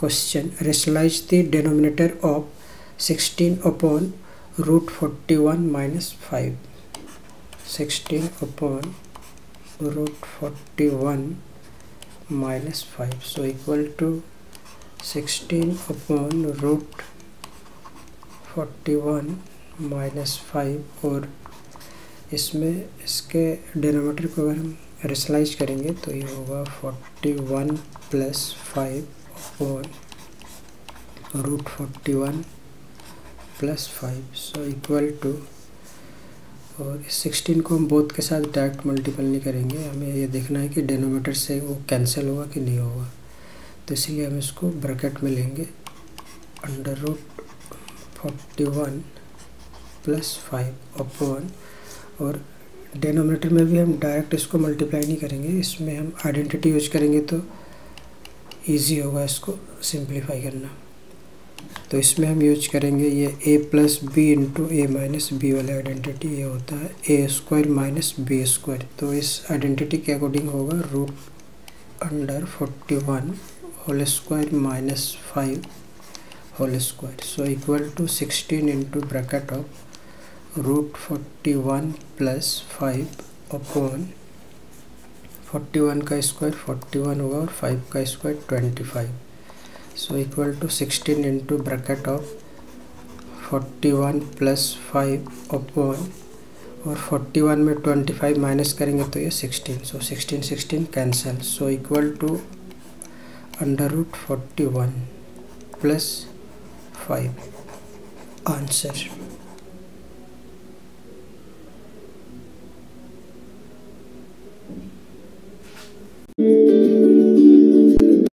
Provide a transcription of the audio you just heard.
Question rationalize the denominator of 16 upon root forty one minus five sixteen upon root forty one minus five so equal to sixteen upon root forty one minus five और इसमें इसके denominator को अगर हम rationalise करेंगे तो ये होगा फोर्टी वन प्लस फाइव और root forty one plus five so equal to और इस सिक्सटीन को हम बोथ के साथ डायरेक्ट मल्टीपल नहीं करेंगे। हमें ये देखना है कि डेनोमीटर से वो कैंसिल होगा कि नहीं होगा। तो इसीलिए हम इसको ब्रैकेट में लेंगे। Under root forty one plus five upon और डेनोमीटर में भी हम डायरेक्ट इसको मल्टीप्लाई नहीं करेंगे। इसमें हम आइडेंटिटी यूज़ करेंगे तो इजी होगा इसको सिंप्लीफाई करना। तो इसमें हम यूज़ करेंगे ये A plus B into A minus B वाला आइडेंटिटी ये होता है। A square minus B square तो इस आइडेंटिटी के अकॉर्डिंग होगा root under forty one whole square minus five whole square so equal to sixteen into bracket of root forty one plus five upon forty one का square forty one होगा और five का square twenty five so equal to 16 into bracket of 41 plus five upon और 41 में 25 minus करेंगे तो ये 16 so 16 16 cancel so equal to under root forty one plus five answer